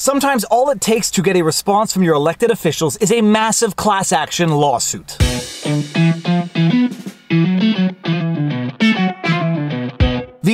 Sometimes all it takes to get a response from your elected officials is a massive class action lawsuit.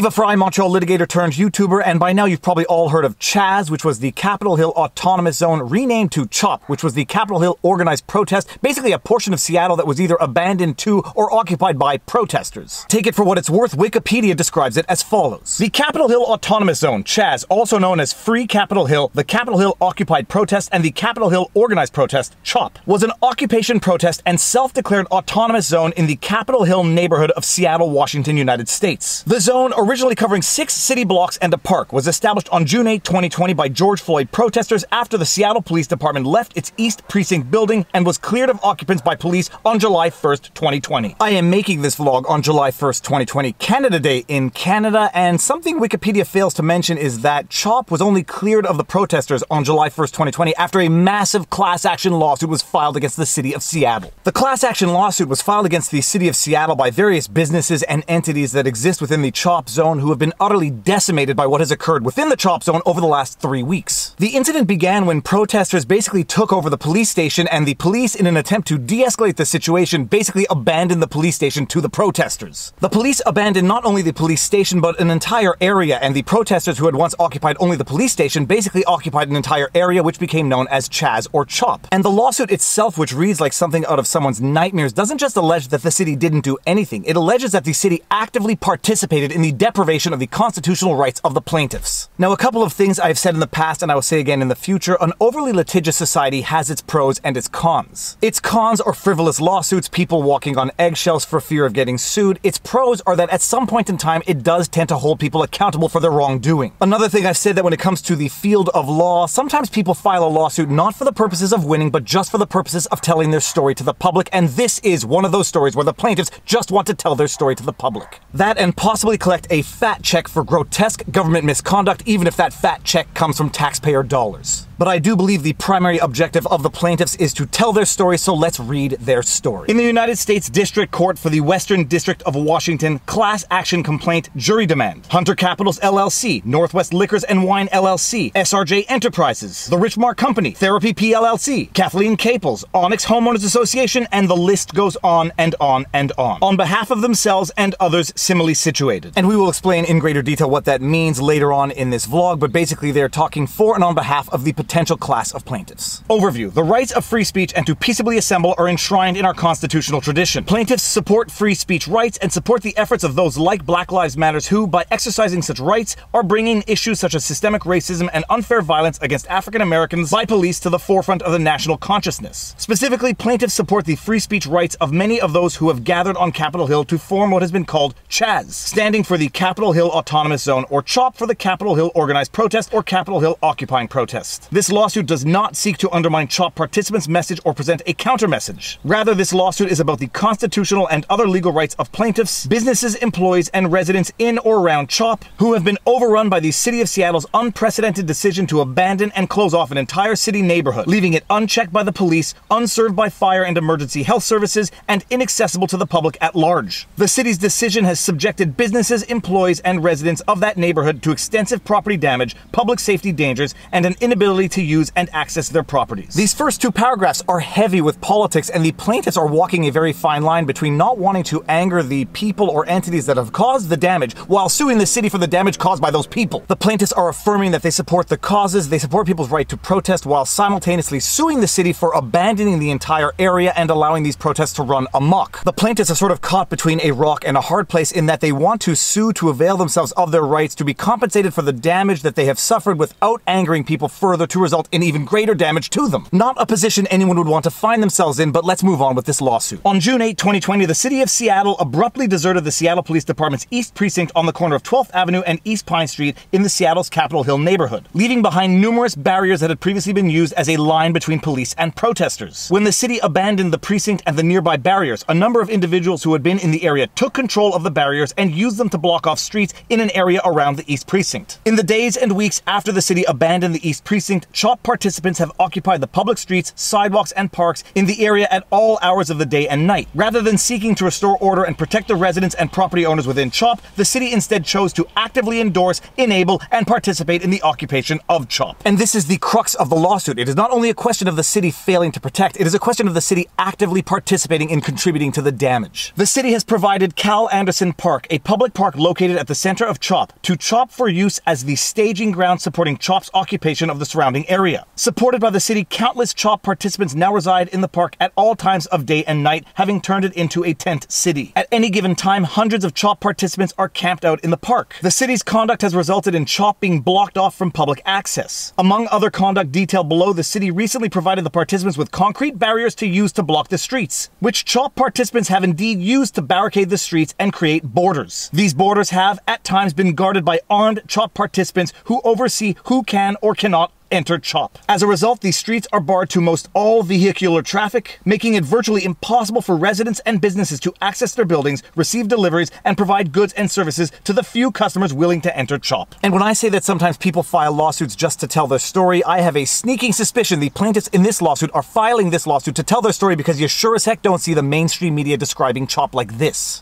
Viva Frei, Montreal litigator turned YouTuber, and by now you've probably all heard of Chaz, which was the Capitol Hill Autonomous Zone, renamed to CHOP, which was the Capitol Hill Organized Protest, basically a portion of Seattle that was either abandoned to or occupied by protesters. Take it for what it's worth, Wikipedia describes it as follows. The Capitol Hill Autonomous Zone, Chaz, also known as Free Capitol Hill, the Capitol Hill Occupied Protest, and the Capitol Hill Organized Protest, CHOP, was an occupation protest and self-declared autonomous zone in the Capitol Hill neighborhood of Seattle, Washington, United States. The zone originally covering six city blocks and a park, was established on June 8, 2020 by George Floyd protesters after the Seattle Police Department left its East Precinct building and was cleared of occupants by police on July 1st, 2020. I am making this vlog on July 1st, 2020, Canada Day in Canada, and something Wikipedia fails to mention is that CHOP was only cleared of the protesters on July 1st, 2020 after a massive class action lawsuit was filed against the city of Seattle. The class action lawsuit was filed against the city of Seattle by various businesses and entities that exist within the CHOP zone who have been utterly decimated by what has occurred within the CHOP zone over the last three weeks. The incident began when protesters basically took over the police station and the police, in an attempt to de-escalate the situation, basically abandoned the police station to the protesters. The police abandoned not only the police station, but an entire area, and the protesters who had once occupied only the police station basically occupied an entire area which became known as Chaz or CHOP. And the lawsuit itself, which reads like something out of someone's nightmares, doesn't just allege that the city didn't do anything. It alleges that the city actively participated in the deprivation of the constitutional rights of the plaintiffs. Now, a couple of things I've said in the past and I will say again in the future, an overly litigious society has its pros and its cons. Its cons are frivolous lawsuits, people walking on eggshells for fear of getting sued. Its pros are that at some point in time, it does tend to hold people accountable for their wrongdoing. Another thing I've said that when it comes to the field of law, sometimes people file a lawsuit not for the purposes of winning, but just for the purposes of telling their story to the public, and this is one of those stories where the plaintiffs just want to tell their story to the public. That and possibly collect a fat check for grotesque government misconduct, even if that fat check comes from taxpayer dollars. But I do believe the primary objective of the plaintiffs is to tell their story, so let's read their story. In the United States District Court for the Western District of Washington, class action complaint, jury demand. Hunters Capital LLC, Northwest Liquors and Wine LLC, SRJ Enterprises, The Richmark Company, Therapy PLLC, Kathleen Caples, Onyx Homeowners Association, and the list goes on and on and on. On behalf of themselves and others similarly situated. And we will explain in greater detail what that means later on in this vlog, but basically they're talking for and on behalf of the potential class of plaintiffs. Overview. The rights of free speech and to peaceably assemble are enshrined in our constitutional tradition. Plaintiffs support free speech rights and support the efforts of those like Black Lives Matters who, by exercising such rights, are bringing issues such as systemic racism and unfair violence against African Americans by police to the forefront of the national consciousness. Specifically, plaintiffs support the free speech rights of many of those who have gathered on Capitol Hill to form what has been called CHAZ, standing for the Capitol Hill Autonomous Zone, or CHOP for the Capitol Hill Organized Protest or Capitol Hill Occupying Protest. This lawsuit does not seek to undermine CHOP participants' message or present a counter message. Rather, this lawsuit is about the constitutional and other legal rights of plaintiffs, businesses, employees, and residents in or around CHOP who have been overrun by the City of Seattle's unprecedented decision to abandon and close off an entire city neighborhood, leaving it unchecked by the police, unserved by fire and emergency health services, and inaccessible to the public at large. The city's decision has subjected businesses, employees, and residents of that neighborhood to extensive property damage, public safety dangers, and an inability to use and access their properties. These first two paragraphs are heavy with politics, and the plaintiffs are walking a very fine line between not wanting to anger the people or entities that have caused the damage while suing the city for the damage caused by those people. The plaintiffs are affirming that they support the causes, they support people's right to protest while simultaneously suing the city for abandoning the entire area and allowing these protests to run amok. The plaintiffs are sort of caught between a rock and a hard place in that they want to sue to avail themselves of their rights to be compensated for the damage that they have suffered without angering people further to result in even greater damage to them. Not a position anyone would want to find themselves in, but let's move on with this lawsuit. On June 8, 2020, the city of Seattle abruptly deserted the Seattle Police Department's East Precinct on the corner of 12th Avenue and East Pine Street in the Seattle's Capitol Hill neighborhood, leaving behind numerous barriers that had previously been used as a line between police and protesters. When the city abandoned the precinct and the nearby barriers, a number of individuals who had been in the area took control of the barriers and used them to block off streets in an area around the East Precinct. In the days and weeks after the city abandoned the East Precinct, CHOP participants have occupied the public streets, sidewalks, and parks in the area at all hours of the day and night. Rather than seeking to restore order and protect the residents and property owners within CHOP, the city instead chose to actively endorse, enable, and participate in the occupation of CHOP. And this is the crux of the lawsuit. It is not only a question of the city failing to protect, it is a question of the city actively participating in contributing to the damage. The city has provided Cal Anderson Park, a public park located at the center of CHOP, to CHOP for use as the staging ground supporting CHOP's occupation of the surrounding area. Supported by the city, countless CHOP participants now reside in the park at all times of day and night, having turned it into a tent city. At any given time, hundreds of CHOP participants are camped out in the park. The city's conduct has resulted in CHOP being blocked off from public access. Among other conduct detailed below, the city recently provided the participants with concrete barriers to use to block the streets, which CHOP participants have indeed used to barricade the streets and create borders. These borders have, at times, been guarded by armed CHOP participants who oversee who can or cannot enter CHOP. As a result, these streets are barred to most all vehicular traffic, making it virtually impossible for residents and businesses to access their buildings, receive deliveries, and provide goods and services to the few customers willing to enter CHOP. And when I say that sometimes people file lawsuits just to tell their story, I have a sneaking suspicion the plaintiffs in this lawsuit are filing this lawsuit to tell their story because you sure as heck don't see the mainstream media describing CHOP like this.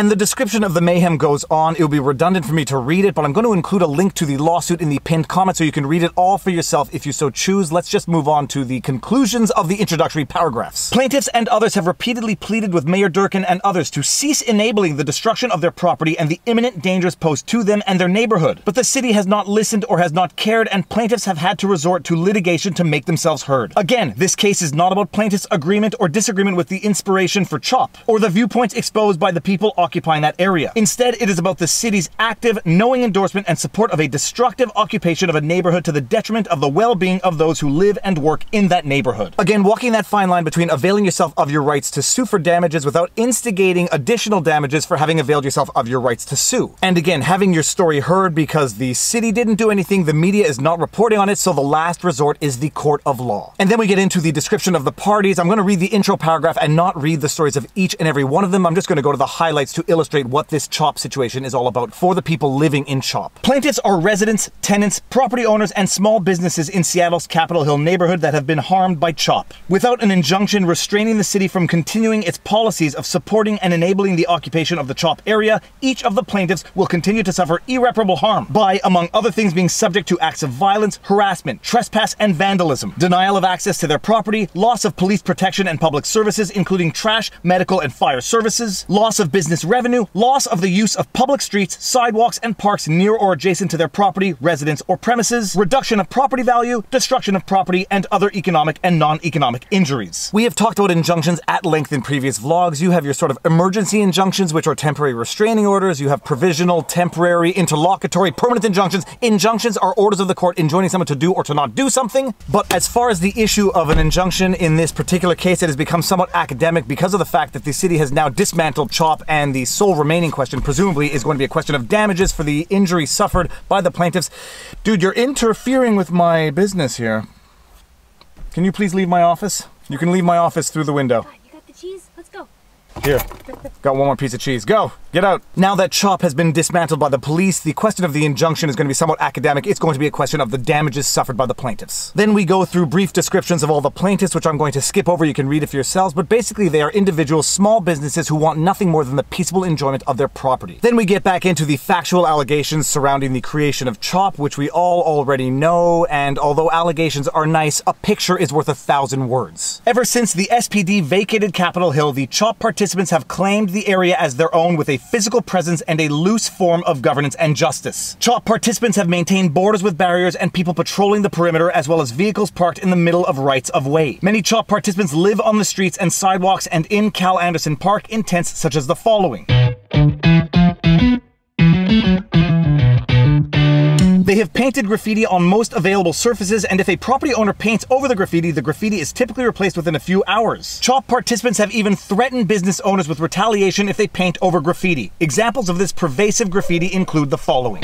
And the description of the mayhem goes on. It will be redundant for me to read it, but I'm going to include a link to the lawsuit in the pinned comment so you can read it all for yourself if you so choose. Let's just move on to the conclusions of the introductory paragraphs. Plaintiffs and others have repeatedly pleaded with Mayor Durkan and others to cease enabling the destruction of their property and the imminent dangers posed to them and their neighborhood. But the city has not listened or has not cared, and plaintiffs have had to resort to litigation to make themselves heard. Again, this case is not about plaintiffs' agreement or disagreement with the inspiration for CHOP or the viewpoints exposed by the people occupying that area. Instead, it is about the city's active, knowing endorsement and support of a destructive occupation of a neighborhood to the detriment of the well-being of those who live and work in that neighborhood. Again, walking that fine line between availing yourself of your rights to sue for damages without instigating additional damages for having availed yourself of your rights to sue. And again, having your story heard because the city didn't do anything, the media is not reporting on it, so the last resort is the court of law. And then we get into the description of the parties. I'm going to read the intro paragraph and not read the stories of each and every one of them. I'm just going to go to the highlights to illustrate what this CHOP situation is all about for the people living in CHOP. Plaintiffs are residents, tenants, property owners, and small businesses in Seattle's Capitol Hill neighborhood that have been harmed by CHOP. Without an injunction restraining the city from continuing its policies of supporting and enabling the occupation of the CHOP area, each of the plaintiffs will continue to suffer irreparable harm by, among other things, being subject to acts of violence, harassment, trespass, and vandalism, denial of access to their property, loss of police protection and public services, including trash, medical, and fire services, loss of business revenue, loss of the use of public streets, sidewalks, and parks near or adjacent to their property, residence, or premises, reduction of property value, destruction of property, and other economic and non-economic injuries. We have talked about injunctions at length in previous vlogs. You have your sort of emergency injunctions, which are temporary restraining orders. You have provisional, temporary, interlocutory, permanent injunctions. Injunctions are orders of the court enjoining someone to do or to not do something. But as far as the issue of an injunction in this particular case, it has become somewhat academic because of the fact that the city has now dismantled CHOP and the sole remaining question, presumably, is going to be a question of damages for the injury suffered by the plaintiffs. Dude, you're interfering with my business here. Can you please leave my office? You can leave my office through the window. You got the cheese? Let's go. Here. Got one more piece of cheese. Go. Get out. Now that CHOP has been dismantled by the police, the question of the injunction is going to be somewhat academic. It's going to be a question of the damages suffered by the plaintiffs. Then we go through brief descriptions of all the plaintiffs, which I'm going to skip over. You can read it for yourselves. But basically, they are individuals, small businesses who want nothing more than the peaceful enjoyment of their property. Then we get back into the factual allegations surrounding the creation of CHOP, which we all already know. And although allegations are nice, a picture is worth a thousand words. Ever since the SPD vacated Capitol Hill, the CHOP participants have claimed the area as their own with a physical presence and a loose form of governance and justice. CHOP participants have maintained borders with barriers and people patrolling the perimeter as well as vehicles parked in the middle of rights of way. Many CHOP participants live on the streets and sidewalks and in Cal Anderson Park in tents such as the following. Have painted graffiti on most available surfaces, and if a property owner paints over the graffiti, the graffiti is typically replaced within a few hours. CHOP participants have even threatened business owners with retaliation if they paint over graffiti. Examples of this pervasive graffiti include the following.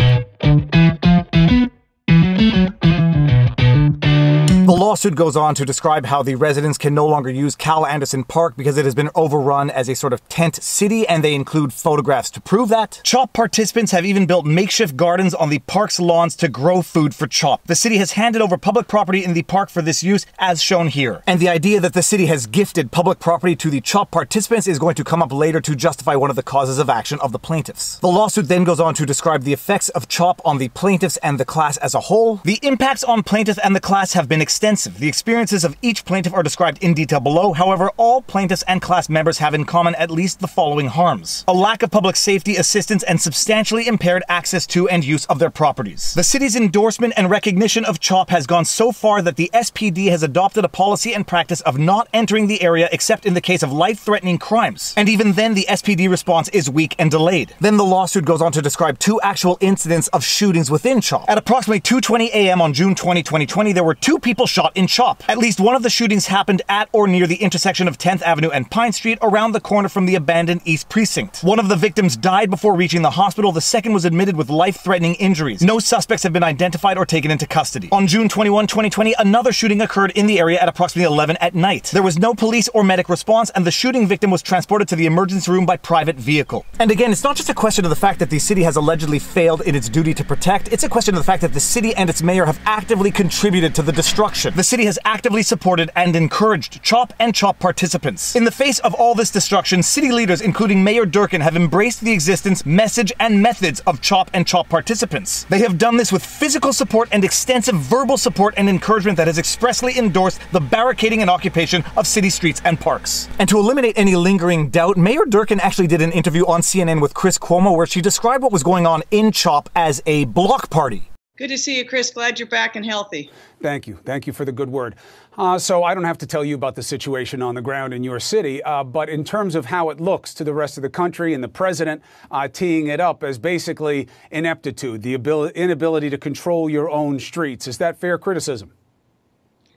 Lawsuit goes on to describe how the residents can no longer use Cal Anderson Park because it has been overrun as a sort of tent city, and they include photographs to prove that. CHOP participants have even built makeshift gardens on the park's lawns to grow food for CHOP. The city has handed over public property in the park for this use, as shown here. And the idea that the city has gifted public property to the CHOP participants is going to come up later to justify one of the causes of action of the plaintiffs. The lawsuit then goes on to describe the effects of CHOP on the plaintiffs and the class as a whole. The impacts on plaintiff and the class have been extensive. The experiences of each plaintiff are described in detail below. However, all plaintiffs and class members have in common at least the following harms. A lack of public safety assistance and substantially impaired access to and use of their properties. The city's endorsement and recognition of CHOP has gone so far that the SPD has adopted a policy and practice of not entering the area except in the case of life-threatening crimes. And even then, the SPD response is weak and delayed. Then the lawsuit goes on to describe two actual incidents of shootings within CHOP. At approximately 2.20 a.m. on June 20, 2020, there were two people shot in CHOP. At least one of the shootings happened at or near the intersection of 10th Avenue and Pine Street around the corner from the abandoned East Precinct. One of the victims died before reaching the hospital. The second was admitted with life-threatening injuries. No suspects have been identified or taken into custody. On June 21, 2020, another shooting occurred in the area at approximately 11 at night. There was no police or medic response, and the shooting victim was transported to the emergency room by private vehicle. And again, it's not just a question of the fact that the city has allegedly failed in its duty to protect, it's a question of the fact that the city and its mayor have actively contributed to the destruction. The city has actively supported and encouraged CHOP and CHOP participants. In the face of all this destruction, city leaders, including Mayor Durkan, have embraced the existence, message, and methods of CHOP and CHOP participants. They have done this with physical support and extensive verbal support and encouragement that has expressly endorsed the barricading and occupation of city streets and parks. And to eliminate any lingering doubt, Mayor Durkan actually did an interview on CNN with Chris Cuomo where she described what was going on in CHOP as a block party. Good to see you, Chris. Glad you're back and healthy. Thank you. Thank you for the good word. Uh, so, I don't have to tell you about the situation on the ground in your city, uh, but in terms of how it looks to the rest of the country and the president uh, teeing it up as basically ineptitude, the ability, inability to control your own streets, is that fair criticism?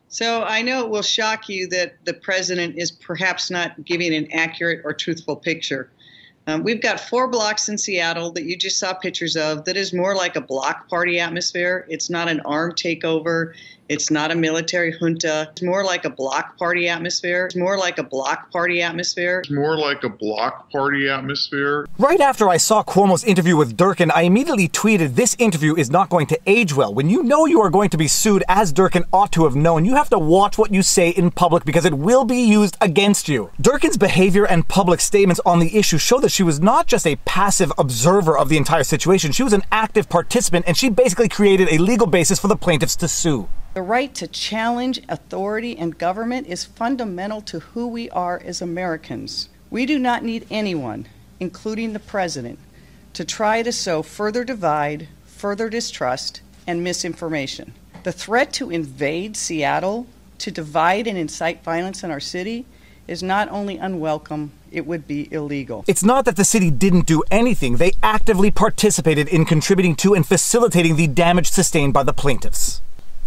So, I know it will shock you that the president is perhaps not giving an accurate or truthful picture. Um, we've got four blocks in Seattle that you just saw pictures of that is more like a block party atmosphere. It's not an armed takeover. It's not a military junta. It's more like a block party atmosphere. It's more like a block party atmosphere. It's more like a block party atmosphere. Right after I saw Cuomo's interview with Durkan, I immediately tweeted, This interview is not going to age well. When you know you are going to be sued, as Durkan ought to have known, you have to watch what you say in public because it will be used against you. Durkan's behavior and public statements on the issue show that she was not just a passive observer of the entire situation, she was an active participant and she basically created a legal basis for the plaintiffs to sue. The right to challenge authority and government is fundamental to who we are as Americans. We do not need anyone, including the President, to try to sow further divide, further distrust, and misinformation. The threat to invade Seattle, to divide and incite violence in our city, is not only unwelcome, it would be illegal. It's not that the city didn't do anything, they actively participated in contributing to and facilitating the damage sustained by the plaintiffs.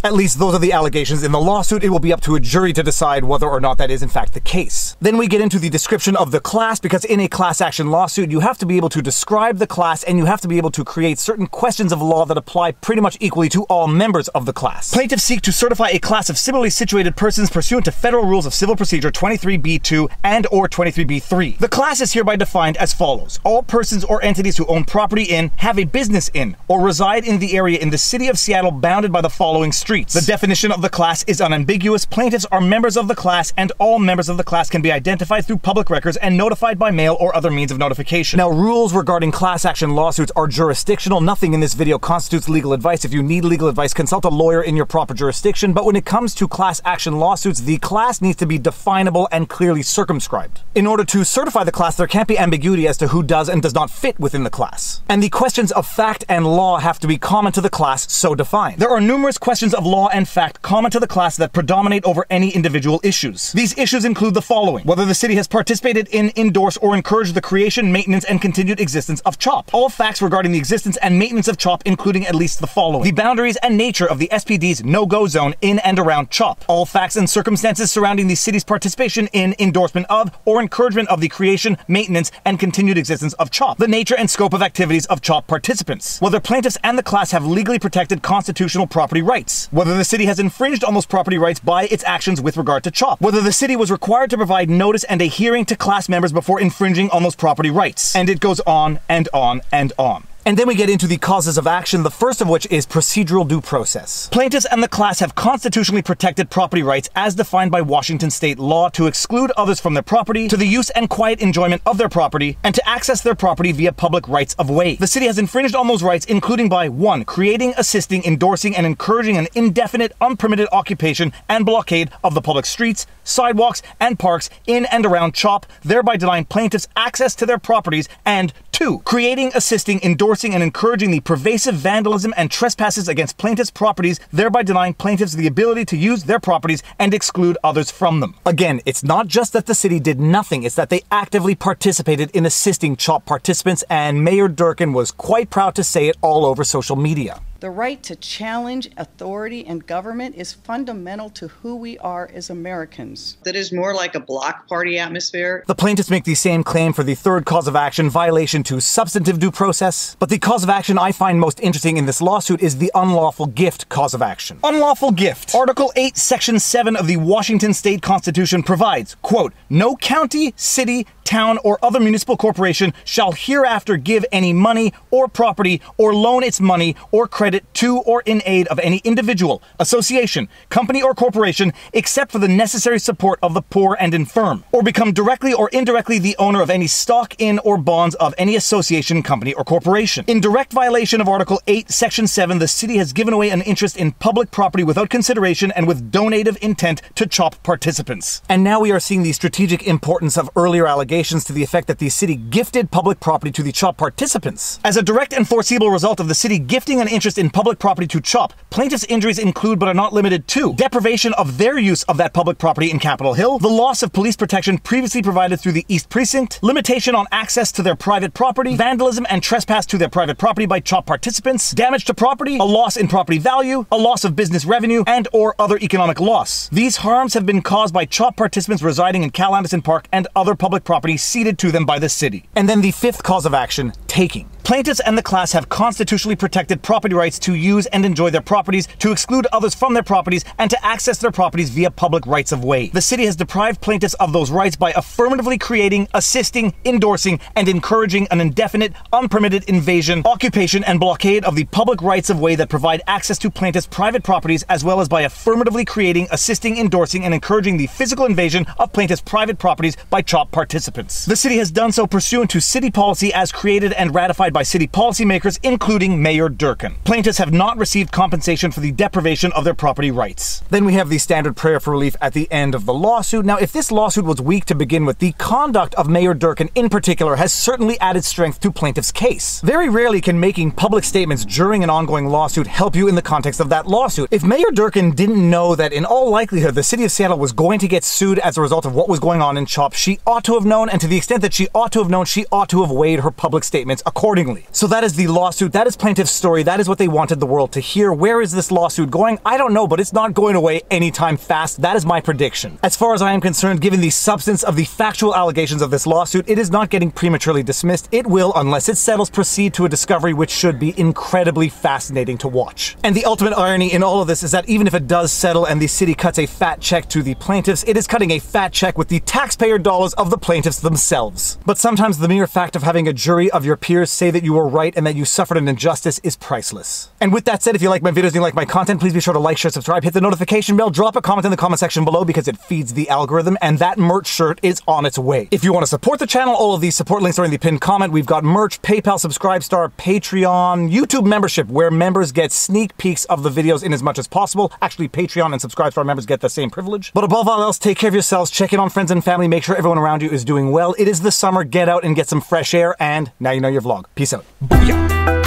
At least those are the allegations in the lawsuit. It will be up to a jury to decide whether or not that is in fact the case. Then we get into the description of the class because in a class action lawsuit, you have to be able to describe the class and you have to be able to create certain questions of law that apply pretty much equally to all members of the class. Plaintiffs seek to certify a class of similarly situated persons pursuant to federal rules of civil procedure 23b2 and or 23b3. The class is hereby defined as follows. All persons or entities who own property in, have a business in, or reside in the area in the city of Seattle bounded by the following streets streets. The definition of the class is unambiguous. Plaintiffs are members of the class, and all members of the class can be identified through public records and notified by mail or other means of notification. Now, rules regarding class action lawsuits are jurisdictional. Nothing in this video constitutes legal advice. If you need legal advice, consult a lawyer in your proper jurisdiction. But when it comes to class action lawsuits, the class needs to be definable and clearly circumscribed. In order to certify the class, there can't be ambiguity as to who does and does not fit within the class. And the questions of fact and law have to be common to the class so defined. There are numerous questions of of law and fact common to the class that predominate over any individual issues. These issues include the following. Whether the city has participated in, endorsed, or encouraged the creation, maintenance, and continued existence of CHOP. All facts regarding the existence and maintenance of CHOP, including at least the following. The boundaries and nature of the SPD's no-go zone in and around CHOP. All facts and circumstances surrounding the city's participation in, endorsement of, or encouragement of the creation, maintenance, and continued existence of CHOP. The nature and scope of activities of CHOP participants. Whether plaintiffs and the class have legally protected constitutional property rights whether the city has infringed on those property rights by its actions with regard to CHOP, whether the city was required to provide notice and a hearing to class members before infringing on those property rights. And it goes on and on and on. And then we get into the causes of action, the first of which is procedural due process. Plaintiffs and the class have constitutionally protected property rights as defined by Washington state law to exclude others from their property, to the use and quiet enjoyment of their property, and to access their property via public rights of way. The city has infringed on those rights, including by 1. creating, assisting, endorsing, and encouraging an indefinite, unpermitted occupation and blockade of the public streets, sidewalks, and parks in and around CHOP, thereby denying plaintiffs access to their properties, and 2. creating, assisting, endorsing, endorsing and encouraging the pervasive vandalism and trespasses against plaintiffs' properties, thereby denying plaintiffs the ability to use their properties and exclude others from them. Again, it's not just that the city did nothing, it's that they actively participated in assisting CHOP participants, and Mayor Durkan was quite proud to say it all over social media. The right to challenge authority and government is fundamental to who we are as Americans. That is more like a block party atmosphere. The plaintiffs make the same claim for the third cause of action, violation to substantive due process. But the cause of action I find most interesting in this lawsuit is the unlawful gift cause of action. Unlawful gift. Article 8, Section 7 of the Washington State Constitution provides, quote, no county, city, town, or other municipal corporation shall hereafter give any money or property or loan its money or credit credit to or in aid of any individual, association, company, or corporation except for the necessary support of the poor and infirm, or become directly or indirectly the owner of any stock in or bonds of any association, company, or corporation. In direct violation of Article 8, Section 7, the city has given away an interest in public property without consideration and with donative intent to CHOP participants. And now we are seeing the strategic importance of earlier allegations to the effect that the city gifted public property to the CHOP participants. As a direct and foreseeable result of the city gifting an interest in public property to CHOP, plaintiffs' injuries include but are not limited to deprivation of their use of that public property in Capitol Hill, the loss of police protection previously provided through the East Precinct, limitation on access to their private property, vandalism and trespass to their private property by CHOP participants, damage to property, a loss in property value, a loss of business revenue, and or other economic loss. These harms have been caused by CHOP participants residing in Cal Anderson Park and other public property ceded to them by the city. And then the fifth cause of action, taking. Plaintiffs and the class have constitutionally protected property rights to use and enjoy their properties, to exclude others from their properties, and to access their properties via public rights of way. The city has deprived plaintiffs of those rights by affirmatively creating, assisting, endorsing, and encouraging an indefinite, unpermitted invasion, occupation, and blockade of the public rights of way that provide access to plaintiffs' private properties, as well as by affirmatively creating, assisting, endorsing, and encouraging the physical invasion of plaintiffs' private properties by CHOP participants. The city has done so pursuant to city policy as created and ratified by city policymakers, including Mayor Durkan. Plaintiffs have not received compensation for the deprivation of their property rights. Then we have the standard prayer for relief at the end of the lawsuit. Now, if this lawsuit was weak to begin with, the conduct of Mayor Durkan in particular has certainly added strength to plaintiff's case. Very rarely can making public statements during an ongoing lawsuit help you in the context of that lawsuit. If Mayor Durkan didn't know that in all likelihood the city of Seattle was going to get sued as a result of what was going on in CHOP, she ought to have known, and to the extent that she ought to have known, she ought to have weighed her public statements accordingly accordingly. So that is the lawsuit. That is plaintiff's story. That is what they wanted the world to hear. Where is this lawsuit going? I don't know, but it's not going away anytime fast. That is my prediction. As far as I am concerned, given the substance of the factual allegations of this lawsuit, it is not getting prematurely dismissed. It will, unless it settles, proceed to a discovery which should be incredibly fascinating to watch. And the ultimate irony in all of this is that even if it does settle and the city cuts a fat check to the plaintiffs, it is cutting a fat check with the taxpayer dollars of the plaintiffs themselves. But sometimes the mere fact of having a jury of your peers say that you were right and that you suffered an injustice is priceless. And with that said, if you like my videos and you like my content, please be sure to like, share, subscribe, hit the notification bell, drop a comment in the comment section below because it feeds the algorithm, and that merch shirt is on its way. If you want to support the channel, all of these support links are in the pinned comment. We've got merch, PayPal, Subscribestar, Patreon, YouTube membership, where members get sneak peeks of the videos in as much as possible. Actually, Patreon and Subscribestar members get the same privilege. But above all else, take care of yourselves, check in on friends and family, make sure everyone around you is doing well. It is the summer, get out and get some fresh air, and now you know your vlog. Peace out. Booyah!